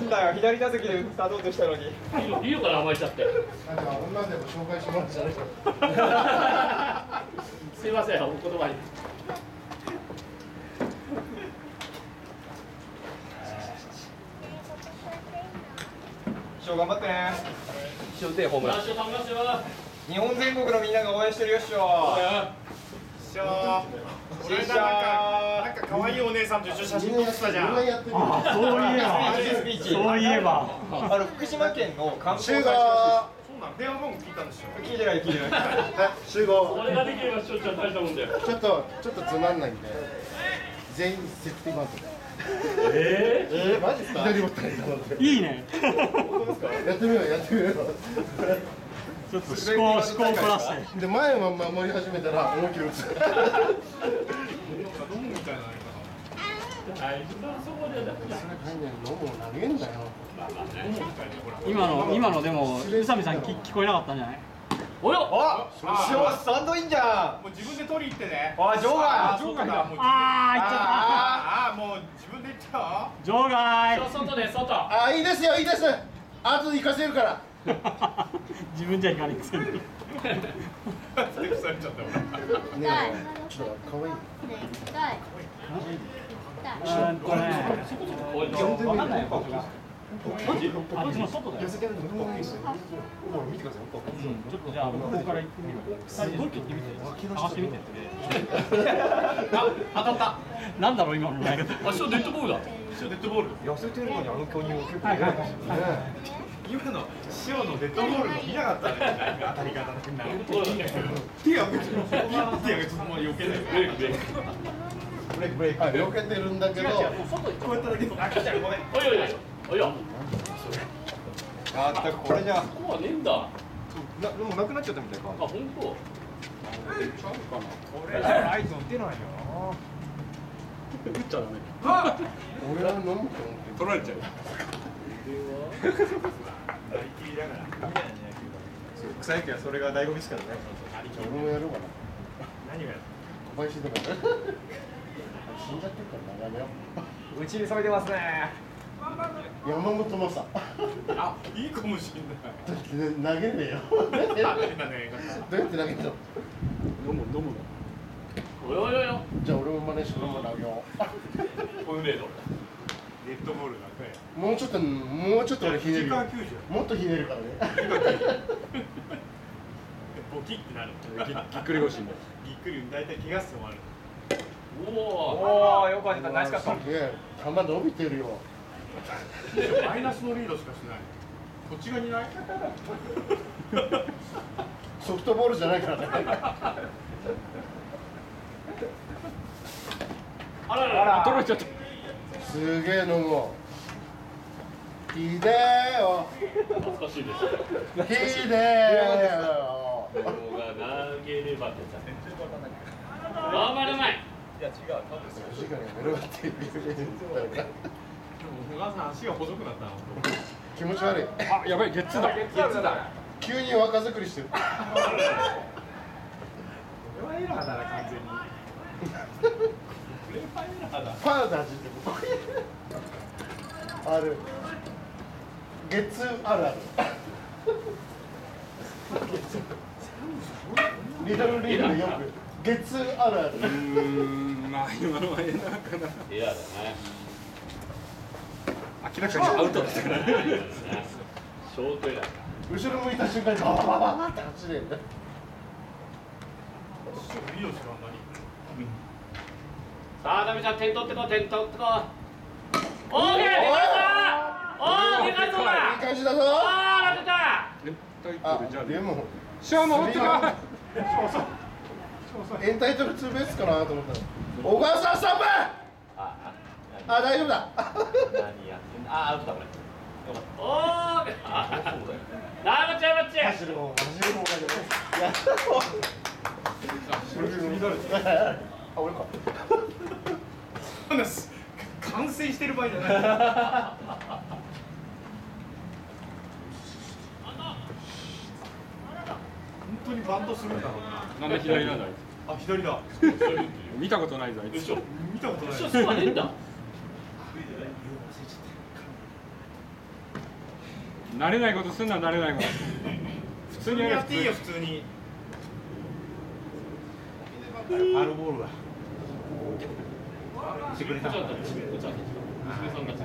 なんだよ左打席で打とうとしたのに。いいのいいのかな甘えちゃって。なんか女でも紹介してもらったじゃないすいませんお言葉に師匠頑張ってね。師匠でホームラン。日本全国のみんなが応援してるよ師匠しょ。俺なんかなんか可愛いお姉さんと一緒に写真撮ってたじゃん。あそういえば。そういえばあの福島県の観光集合大使そうなん電話番号聞いたんですよ聞いてない聞いてない。はい集合これができればしょっちゃん大したもんだよちょっとちょっとつまんないんで全員セーフティーバント。でええー、マジですか？いいね。やってみようやってみようちょっと思考思考を凝らして。で前は守り始めたら思いっきり打つ今の今のでも宇佐美さん聞聞こえなかったんじゃない？およ！あ師匠スタンドインじゃん。もう自分で取り行ってね。あ場あ外そうか。もうあああもう自分で行っちゃった場外。外で外。あいいですよいいです。後で行かせるから 自分じゃいかないくせにふてくされちゃった俺ねえちょっと可愛いうんとねおいわかんないよ僕があっちの外だよちょっとじゃあ向こうから行ってみる二人で行ってみて探してみてあ当たったなんだろう今の投げ方。デッドボールだデッドボール。痩せてるのにあの巨乳を結構はいはいはい今の塩のデッドボールの見なかったね当たり方手が手がちょっともう避けな。いブレーキブレーキブレイクブレイクけてるんだけどこうやっただけあ来ちゃうごめんおいおいおいおい。よあったこれじゃ。ここはねえんだ。あなでもなくなっちゃったみたいか。本当。これじゃライト打てないよ打っちゃダメ俺は飲むと思って取られちゃうそう草野球はそれが醍醐味ですからねじゃあ俺もやろうかな何がやる小林とか死んじゃってるからなやめようちに染めてますね山本昌あいいかもしれないだって投げねえよどうやって投げてんの飲む飲むおいおいおいよじゃあ俺も真似して俺も投げよホームレードデッドボールだね。うもうちょっともうちょっと俺ひねるよ。時間90もっとひねるからね。ボキってなる。ぎっくり腰になるぎっくり大体怪我すもある。おおおおよかった。ナイスカット。すげえ。球伸びてるよ。マイナスのリードしかしない。こっち側にないソフトボールじゃないからねあららら取られちゃったすげえ飲もうひでえよ懐かしいですひでえよここが投げればってさ頑張るまい時間やめろって言うでも小川さん足が細くなったの気持ち悪い。あやばいゲッツーだ。ゲッツだ。急に若作りしてる。これはエラーだな完全にこれはエラーってる。ある。月あるある。リトルリーグでよく月あるある。うーん。まあ今のはええなかなエアだね明らかにアウトだったからショートエラー後ろ向いた瞬間にバババババって走れるリード時間何さあダメちゃん点取ってこ点取ってこオーケーでかいぞおーでかいぞ。いいだ感じだぞあー当てたエンタイトあルじゃあでもシャー守ってかエンタイトルツーベースかなと思ったら小川さんストップああ大丈夫だ何やってんだあアウトだこれおーダメちゃんマッチ走る方走る方がいいいやあ俺か。なんだす完成してる場合じゃない。本当にバントするんだろうな。なんで左なんだあいあ左だ。つ見たことないぞあいつ。でしょ。でし見たことない。んだ。慣れないことすんな慣れないこと普通にやっていいよ普通にアルボールがしてくれた。ちょっとちょっと娘さんたち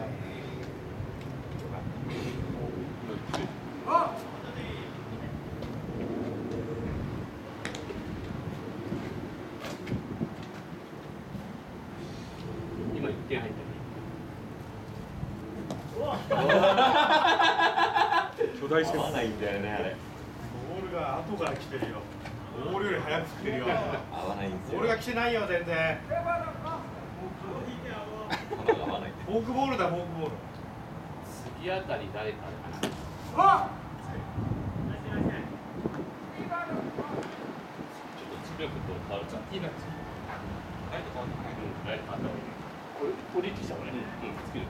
今一点入った 巨大戦。合わないんだよねあれ。ボールが後から来てるよボールより早く来てるよ。合わないんですよ。ボールが来てないよ全然。球が合わないフォークボールだフォークボール。次あたり誰かかな。ちょっと力と変わるじゃんいいなんないうんこれこれリッチした方がいい。うん。つける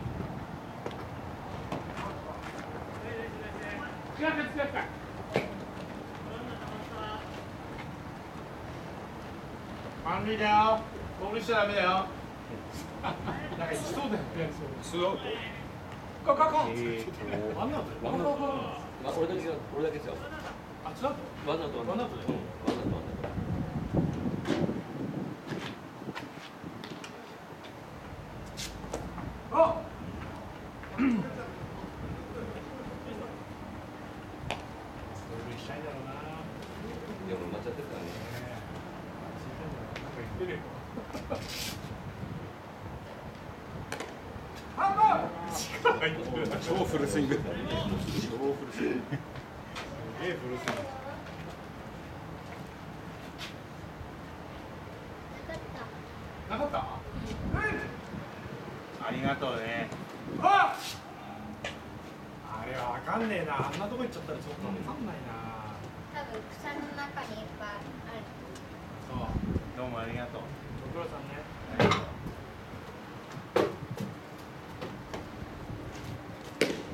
満塁だよボールしちゃダメだよなんかいそうだよねツーアウトカカカワンアウトワンアウトあ俺だけ俺だけあ違うワンアウトワンアウトワンアウトあだろうなでも埋まっちゃってるからね言ってるよ。超フルスイング。超フルスイングええフルスイング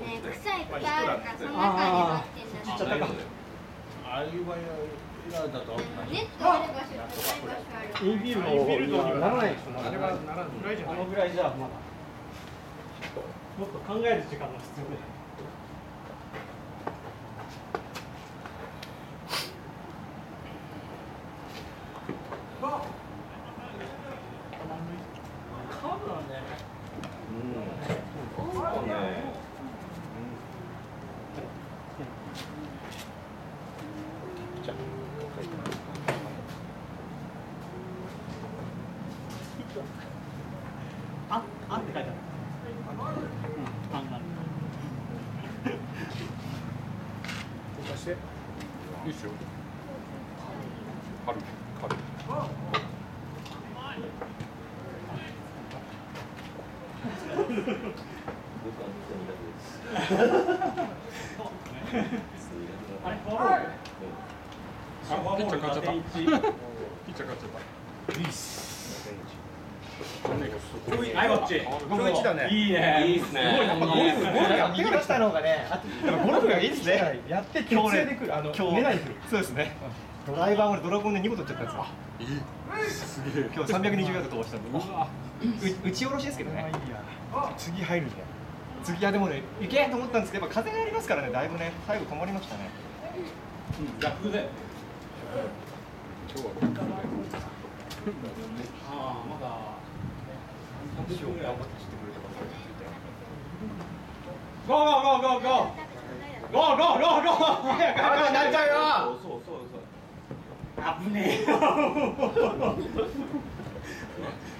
ね、草いっぱいあるから、その中に入ってんだ。ちゃったかああいう場合はだとネットある場所とない場所あ。る。インフィールドにはならな。いでしょのぐらいじゃまだもっと考える時間が必要だようんそうねああって書いてある。うんあんなの貸していいっすよ。軽い軽い僕は苦手ですあれフォアボール。あピッチャー勝っちゃったピッチャー勝っちゃったいいっすはいこっち今日一だね。いいね。いいっすね。すごいなゴルフゴルフが右が来たのがねゴルフがいいですねやって強烈でくる。あの今日狙いそうですね。ドライバーもドラゴンで2個取っちゃったんですよ。すげえ今日320ヤード飛ばしたんで。う打ち下ろしですけどね。次入るんで。次いやでもね行けと思ったんですけどやっぱ風がありますからね。だいぶね最後止まりましたね。逆で。今日は頑張ってしてくれたゴーゴーゴーゴーゴーゴーゴーゴーゴーゴーなっちゃうよ。そうそうそう危ねえよ。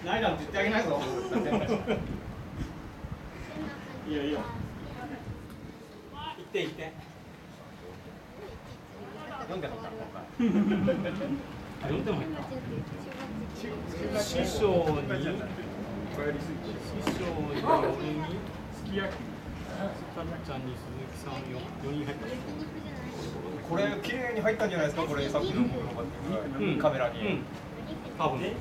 ないなんて言ってあげないぞいいよ。いいよ。行って行って読んでなかったあ4点も入った師匠に師匠に夜にすき焼きちゃんに鈴木さんよ4人入ったこれ綺麗に入ったんじゃないですか？これさっきの僕のバッティングカメラに、うん。多分。え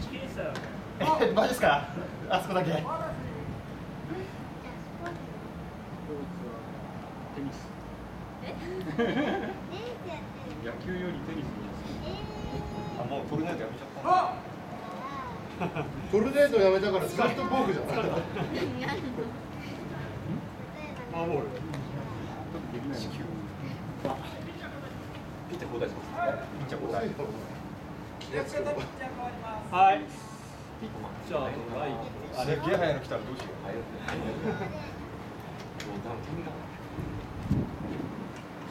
マジですか？あそこだけ。テニス。野球よりテニスあもうトルネードやめちゃったトルネードやめたからスカットボークじゃんマーボールピッチャー交代しますピッチャー交代はい。ピッチャーとライト。あれ？すっげえ速いの来たらどうしよ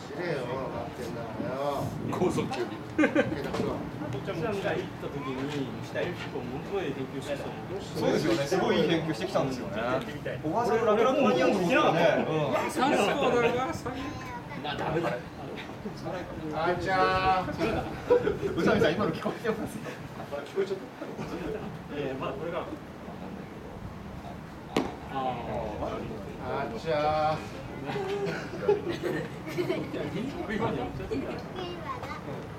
知れよなってんだよ。高速球に。ん、そうですよね、すごい返球してきたんですよね。あんラベラコと思っね。ダメだ。あいちゃ。宇佐美さん今の聞こえてます。聞こえちゃった。えまだこれが。あ。ちゃー。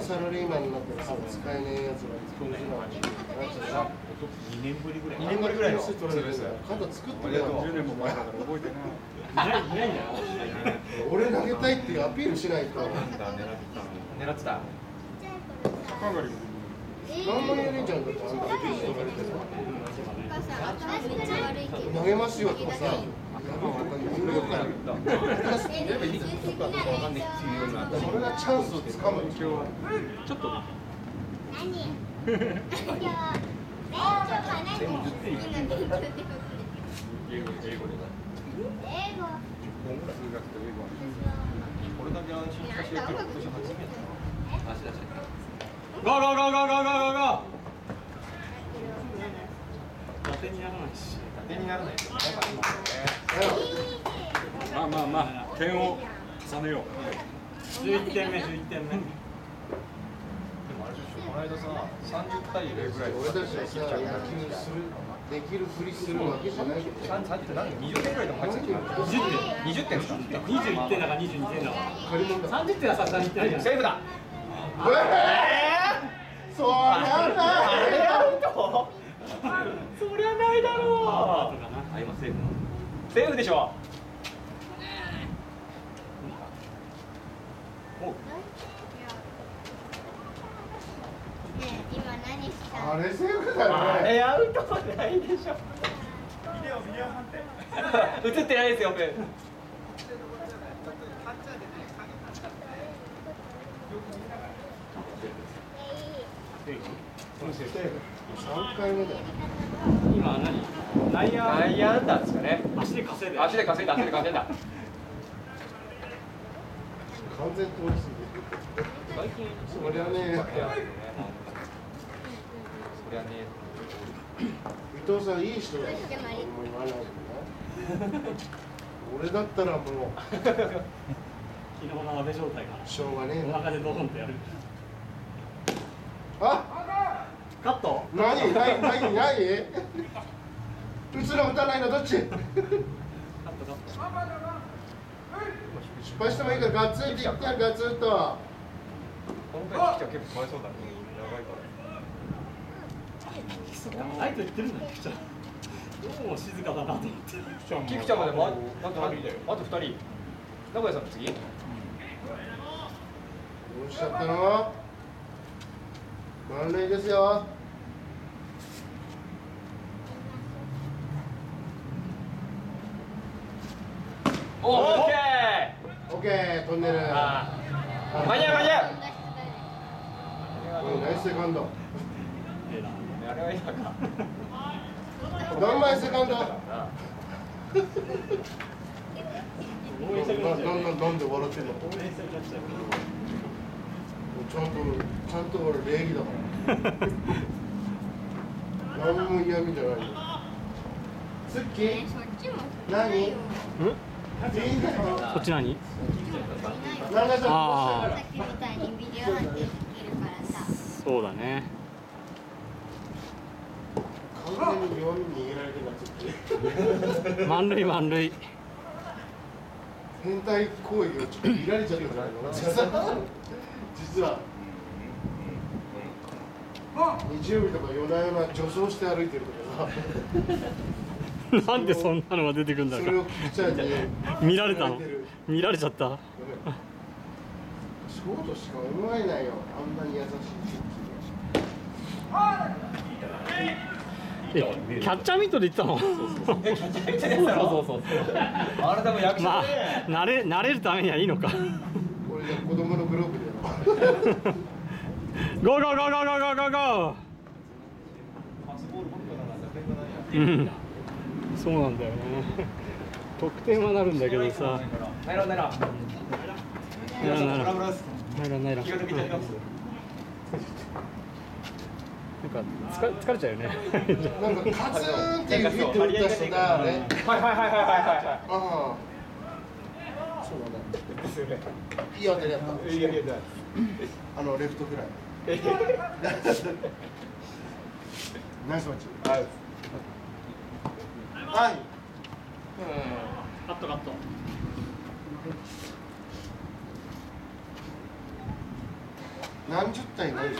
もサラリーマンになったらさ使えねえやつが作るじゃない2年ぶりぐらい2年ぶりぐらい。の肩作ってるやんありがと10年も前だから覚えてないいないんだよ俺投げたいっていうアピールしないと。狙ってた何れちゃんだっあんたかでで投げますよとかさそれがチャンスをつかむこれだけ安心て足出しゴーゴーゴーゴーゴーゴーゴー打点にならないし手にならないですよね。まあまあまあ点を重ねよう。11点目11点目。でもあれでしょこの間さ30対0ぐらい俺たちはさ野球するできるふりするわけじゃない。けど30って何20点ぐらいでも入ってる20点ですか？21点だか22点だか借り物だ30点はさすがにいってないじゃん。セーフだ。えーそりゃないアウトそりゃないだろう。あ今セーフセーフでしょあれセーフだよねアウトはないでしょビデオビデオ判定映ってないですよペンよく見ながら3回目だよ今何？内野？内野安打ですかね。足で稼いで足で稼いだ足で稼いだ完全通り過最近ぎそりゃねそりゃね伊藤さんいい人だよあんま言わないけどね俺だったらもう昨日の阿部状態がしょうがねえな。お腹でドーンとやるあカット何何何何打つの打たないのどっち？失敗してもいいからガッツンって言ってやガツンと。この回来たら結構かわいそうだね。長いから。ライト言ってるんだよ。ピッチャーどうも静かだなと思って菊ちゃんまでもああとあと2人。名古屋さんの次どうしちゃったの？満塁ですよオッケオッケー。トンネル。間に合う間に合う。うんナイスセカンド。あれはいいのか。何枚セカンド？なっちゃうななななんで笑ってんの。ちゃんとちゃんと俺礼儀だから。何も嫌味じゃないよ。ツッキー？何？こっち何あそうだね。満塁満塁。変態行為をちょっと見られちゃっじゃないのな。実は。日曜日とか夜な夜な女装して歩いてるとかさ。なんでそんなのが出てくるんだろう見られたの？見られちゃった？そうとしか思えないよ。あんなに優しいえキャッチャーミットで言ったの？そうそうそうあなたも役者まあで慣れ慣れるためにはいいのか。俺じゃ子供のグローブでゴーゴーゴーゴーゴーゴーゴーゴー。うんそうなんだよね。得点はなるんだけどさ。ナイロンナイロン。ナイロンナイロン。ナイロンナイロン。気が抜けちゃいますなんか疲れ疲れちゃうよね。なんかカツンっていうヒット打った人だねはいはいはいはいはい。はいああ。そうだね。ですよねいい当たりやった。いやいやいや。あのレフトフライ。ナイスマッチ。はいはい。カットカット。何十対何十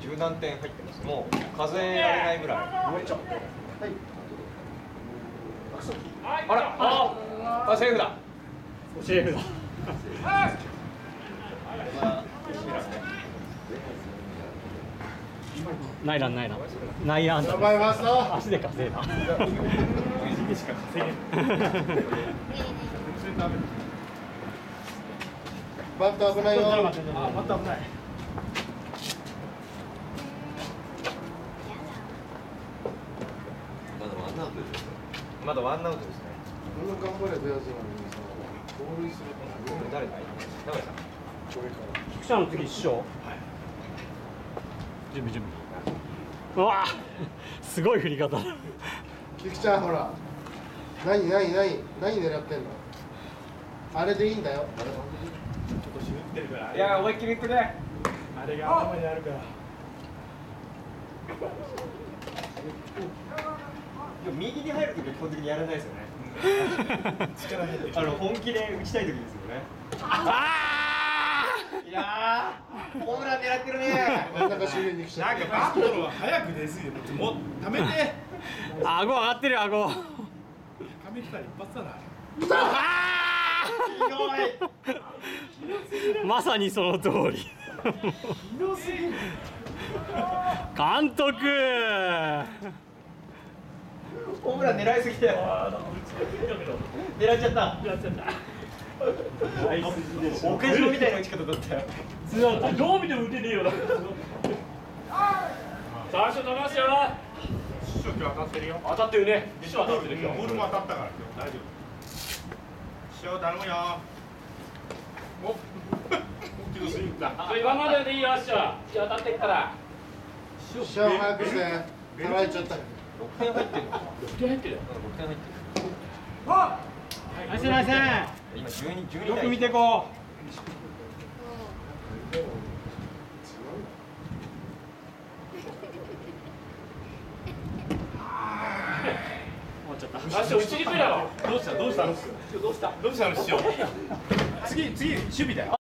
十何点入ってます。もう数えられないぐらい。はい。あらああセーフだ。セーフだないらんないらんないやんやばい足で稼いだしか稼げいバット危ないよバット危ないまだワンアウトですね。こんな頑張れ増やすのにさ、盗塁するから。誰がいい？誰さん。菊ちゃんの次一緒。はい。準備準備。うわすごい振り方菊ちゃんほら。何何何何狙ってんの？あれでいいんだよ。いや思いっきりいってね。あれが頭にあるから。でも右に入るときは基本的にやらないですよね。力入ってるあの本気で打ちたいときですよね。あいやーホームラン狙ってるね。真ん中周辺に来ちゃなんかバットの方が早く出すぎてもうためて。ー顎上がってるよ顎。ためてたら一発だな。あー。まさにその通り。監督。ホームラン狙いすぎて。狙っちゃった。おけじみたいな打ち方だったよどう見ても打てねえよな最初飛ばすよ師匠今日当たってるよ当たってるね師匠当たってる今日ボールも当たったから今日大丈夫師匠頼むよお本気のスイングだ今まででいいよ師匠師匠当たってっからう試合早くして取られちゃった6点入ってるのか6点入ってるよ6点入ってるナイスナイス今12 12よく対見てこあ師匠打ちにくいだろどうした？どうした？どうした？どうした？の師匠次次守備だよ